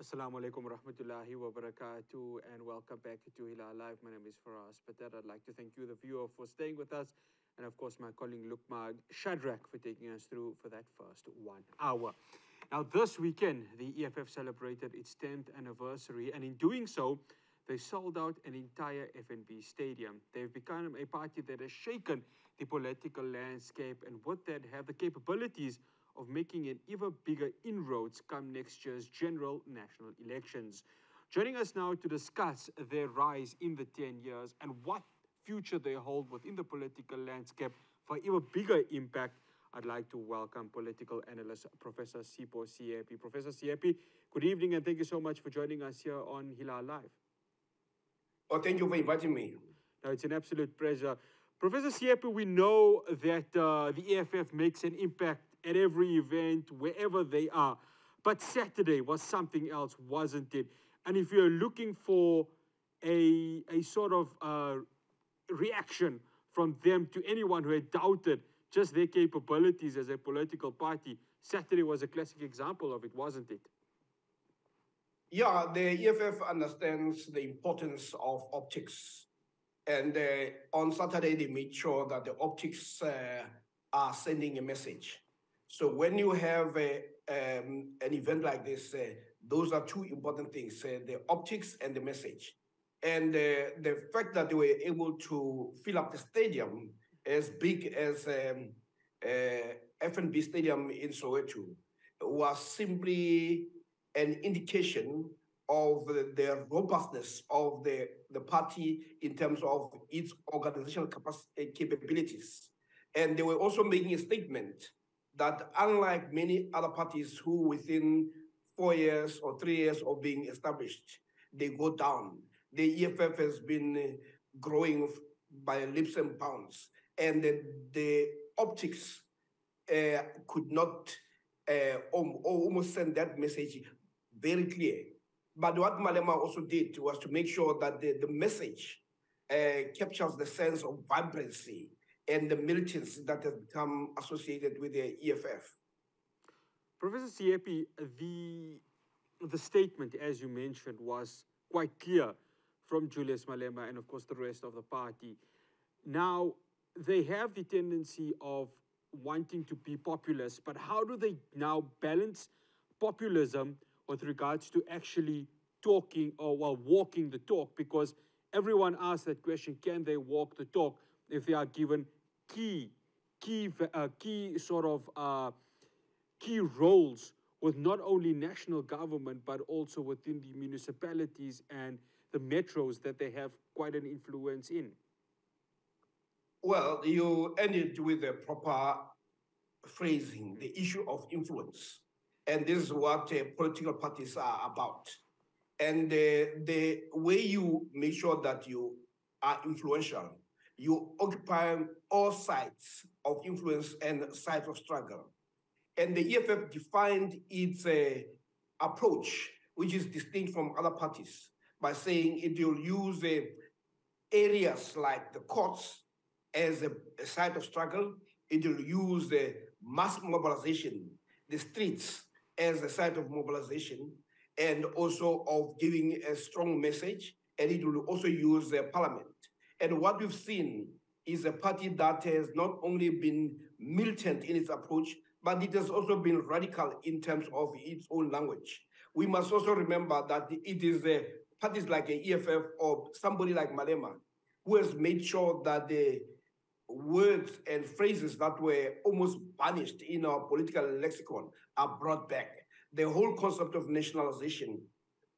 Assalamu alaikum rahmatullahi wa barakatuh and welcome back to Hilaal Live. My name is Fahraaz Patel. I'd like to thank you, the viewer, for staying with us and of course my colleague Lukman Shadrach for taking us through for that first one hour. Now this weekend, the EFF celebrated its 10th anniversary and in doing so, they sold out an entire FNB stadium. They've become a party that has shaken the political landscape and with that have the capabilities of making an even bigger inroads come next year's general national elections. Joining us now to discuss their rise in the 10 years and what future they hold within the political landscape for even bigger impact, I'd like to welcome political analyst Professor Sipho Seepe. Professor Seepe, good evening and thank you so much for joining us here on Hilaal Live. Oh, thank you for inviting me. No, it's an absolute pleasure. Professor Seepe, we know that uh, the EFF makes an impact at every event, wherever they are. But Saturday was something else, wasn't it? And if you're looking for a, a sort of uh, reaction from them to anyone who had doubted just their capabilities as a political party, Saturday was a classic example of it, wasn't it? Yeah, the EFF understands the importance of optics. And uh, on Saturday, they made sure that the optics uh, are sending a message. So when you have a, um, an event like this, uh, those are two important things, uh, the optics and the message. And uh, the fact that they were able to fill up the stadium as big as um, uh, FNB Stadium in Soweto was simply an indication of the, robustness of the, the party in terms of its organizational capacity, capabilities. And they were also making a statement that unlike many other parties who within four years or three years of being established, they go down. The EFF has been growing by leaps and bounds. And the, the optics uh, could not uh, almost send that message very clear. But what Malema also did was to make sure that the, the message uh, captures the sense of vibrancy and the militants that have become associated with the EFF. Professor Seepe, the, the statement, as you mentioned, was quite clear from Julius Malema and, of course, the rest of the party. Now, they have the tendency of wanting to be populist, but how do they now balance populism with regards to actually talking or well walking the talk because everyone asks that question can they walk the talk if they are given key key uh, key sort of uh, key roles with not only national government but also within the municipalities and the metros that they have quite an influence in well you ended with a proper phrasing the issue of influence and this is what uh, political parties are about. And uh, the way you make sure that you are influential, you occupy all sides of influence and sides of struggle. And the EFF defined its uh, approach, which is distinct from other parties, by saying it will use uh, areas like the courts as a, a site of struggle. It will use the mass mobilization, the streets, as a site of mobilization and also of giving a strong message, and it will also use the parliament. And what we've seen is a party that has not only been militant in its approach, but it has also been radical in terms of its own language. We must also remember that it is a parties like the EFF or somebody like Malema who has made sure that the words and phrases that were almost banished in our political lexicon are brought back. The whole concept of nationalization,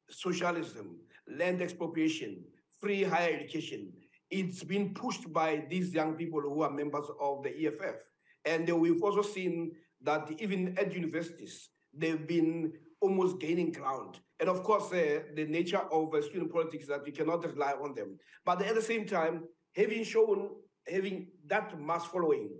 socialism, land expropriation, free higher education, it's been pushed by these young people who are members of the EFF. And we've also seen that even at universities, they've been almost gaining ground. And of course, uh, the nature of uh, student politics is that we cannot rely on them. But at the same time, having shown having that mass following,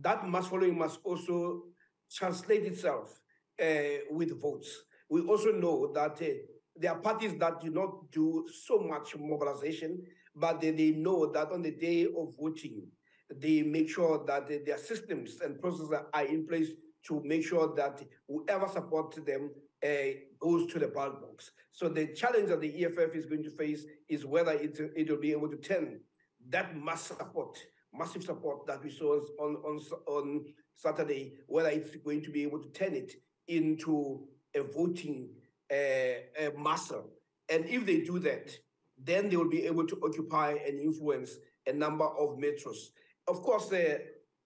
that mass following must also translate itself uh, with votes. We also know that uh, there are parties that do not do so much mobilization, but they, they know that on the day of voting, they make sure that their systems and processes are in place to make sure that whoever supports them uh, goes to the ballot box. So the challenge that the EFF is going to face is whether it, it will be able to turn that mass support, massive support that we saw on, on, on Saturday, whether it's going to be able to turn it into a voting uh, a muscle. And if they do that, then they will be able to occupy and influence a number of metros. Of course, uh,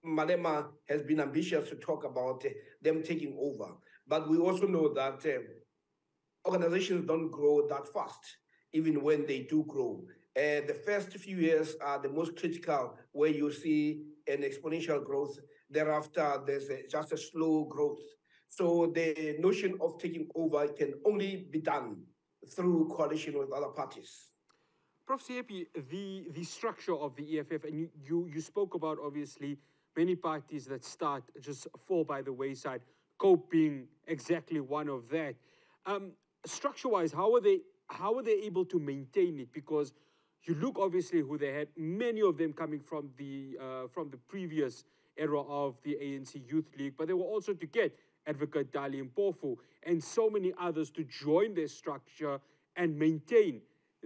Malema has been ambitious to talk about uh, them taking over, but we also know that uh, organizations don't grow that fast, even when they do grow. Uh, the first few years are the most critical, where you see an exponential growth. Thereafter, there's just a slow growth. So the notion of taking over can only be done through coalition with other parties. Prof. Seepe, the, the structure of the EFF, and you, you, you spoke about obviously many parties that start just fall by the wayside, COPE being exactly one of that. Um, structure-wise, how are they how are they able to maintain it? Because you look obviously who they had, many of them coming from the uh, from the previous era of the ANC Youth League, but they were also to get Advocate Dali Mpofu and so many others to join their structure and maintain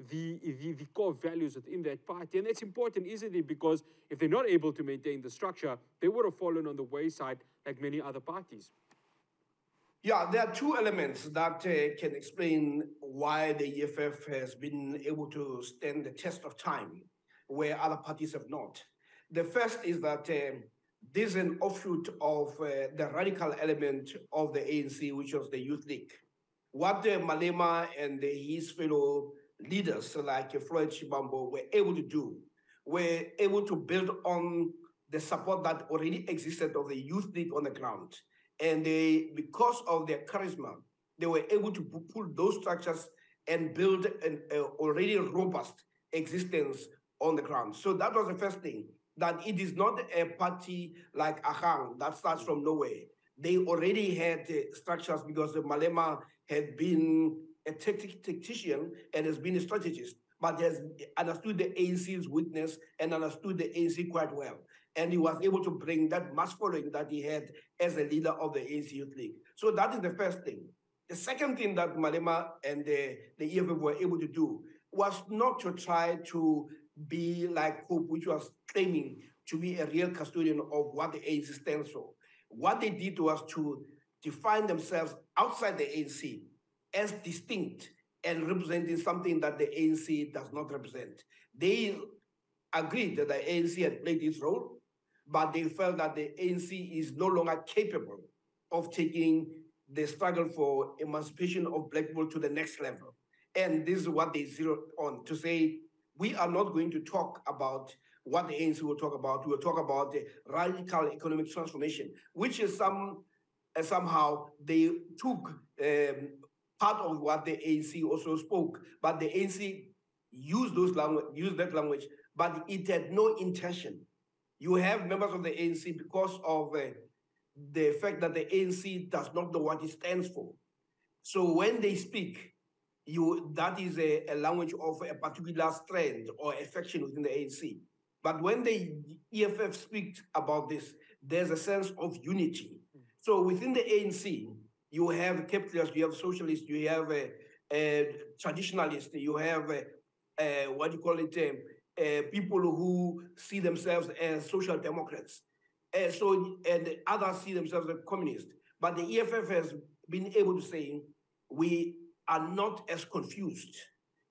the, the, the, core values within that party. And that's important, isn't it? Because if they're not able to maintain the structure, they would have fallen on the wayside like many other parties. Yeah, there are two elements that uh, can explain why the EFF has been able to stand the test of time where other parties have not. The first is that uh, this is an offshoot of uh, the radical element of the ANC, which was the Youth League. What uh, Malema and his fellow leaders like Floyd Shivambu were able to do, were able to build on the support that already existed of the Youth League on the ground. And they, because of their charisma, they were able to pull those structures and build an already robust existence on the ground. So that was the first thing that it is not a party like Agang that starts from nowhere. They already had uh, structures because the Malema had been a tactician and has been a strategist, but has understood the ANC's weakness and understood the ANC quite well. And he was able to bring that mass following that he had as a leader of the ANC Youth League. So that is the first thing. The second thing that Malema and the, the EFF were able to do was not to try to be like COPE, which was claiming to be a real custodian of what the ANC stands for. What they did was to define themselves outside the ANC as distinct and representing something that the ANC does not represent. They agreed that the ANC had played its role, but they felt that the ANC is no longer capable of taking the struggle for emancipation of black people to the next level. And this is what they zeroed on to say we are not going to talk about what the ANC will talk about. We will talk about the radical economic transformation, which is some uh, somehow they took um, part of what the ANC also spoke, but the ANC used those language, used that language, but it had no intention. You have members of the ANC because of uh, the fact that the ANC does not know what it stands for. So when they speak, you that is a, a language of a particular strand or affection within the ANC. But when the EFF speaks about this, there's a sense of unity. So within the ANC, you have capitalists, you have socialists, you have traditionalists, you have what do you call it, people who see themselves as social democrats. Uh, so and others see themselves as communists. But the EFF has been able to say we are not as confused.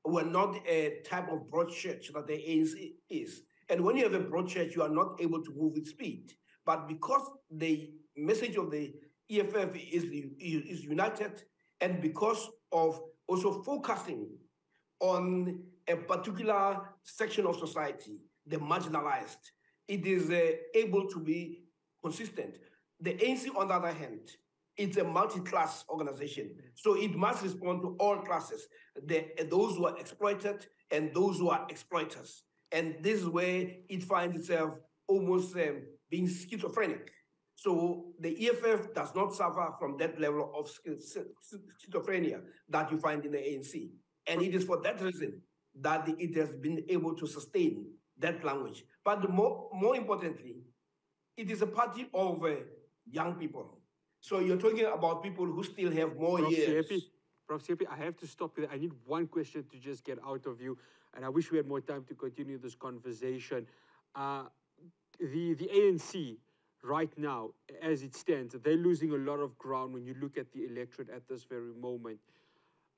We're not a type of broad church that the ANC is. And when you have a broad church, you are not able to move with speed. But because the message of the EFF is, is united, and because of also focusing on a particular section of society, the marginalized, it is uh, able to be consistent. The ANC, on the other hand, it's a multi-class organization. So it must respond to all classes, the, those who are exploited and those who are exploiters. And this is where it finds itself almost um, being schizophrenic. So the EFF does not suffer from that level of schizophrenia that you find in the ANC. And it is for that reason that it has been able to sustain that language. But more, more importantly, it is a party of uh, young people So you're talking about people who still have more Prof. years. Seepe, Prof. Seepe, I have to stop you. I need one question to just get out of you, and I wish we had more time to continue this conversation. Uh, the the ANC right now, as it stands, they're losing a lot of ground when you look at the electorate at this very moment.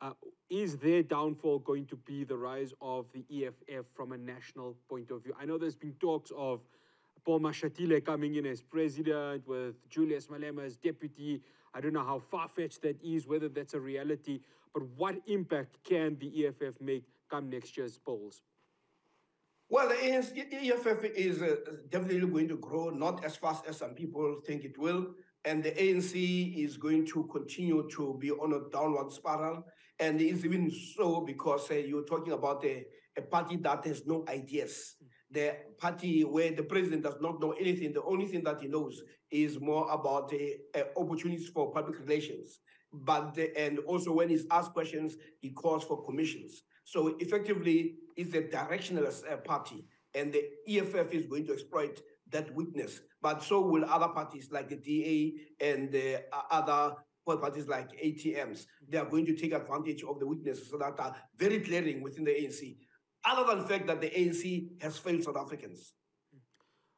Uh, is their downfall going to be the rise of the EFF from a national point of view? I know there's been talks of Paul Mashatile coming in as president with Julius Malema as deputy. I don't know how far fetched that is, whether that's a reality, but what impact can the EFF make come next year's polls? Well, the EFF is uh, definitely going to grow, not as fast as some people think it will. And the ANC is going to continue to be on a downward spiral. And it's even so because uh, you're talking about a, a party that has no ideas. The party where the president does not know anything, the only thing that he knows is more about uh, opportunities for public relations. But and also when he's asked questions, he calls for commissions. So effectively, it's a directionless uh, party, and the EFF is going to exploit that weakness. But so will other parties like the DA and the uh, other parties like ATMs. They are going to take advantage of the weaknesses that are very glaring within the ANC. Other than the fact that the ANC has failed South Africans.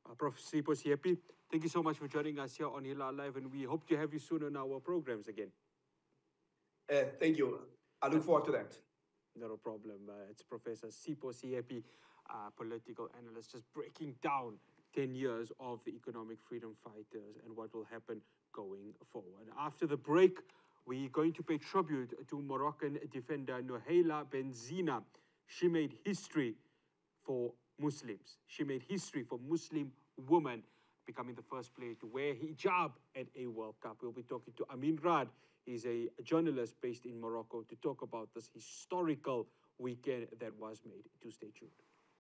Uh, Prof. Seepe, thank you so much for joining us here on Hilaal Live, and we hope to have you soon on our programs again. Uh, thank you. I look forward to that. Not a problem. Uh, it's Professor Sipho Seepe, uh, political analyst, just breaking down 10 years of the economic freedom fighters and what will happen going forward. After the break, we're going to pay tribute to Moroccan defender Nouhaila Benzina. She made history for Muslims. She made history for Muslim women, becoming the first player to wear hijab at a World Cup. We'll be talking to Amin Rad. He's a journalist based in Morocco to talk about this historical weekend that was made. To stay tuned.